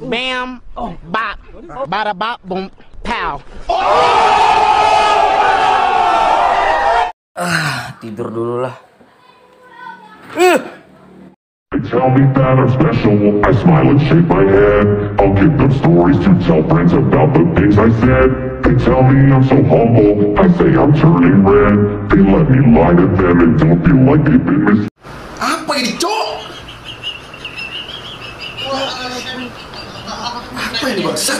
Bam, bop, bada bop boom pow. Ah, Tidur dulu lah. They tell me that I'm special, I smile and shake my head. I'll give them stories to tell friends about the things I said. They tell me I'm so humble, I say I'm turning red. They let me lie to them and don't feel like they've been mis- 声にもさ。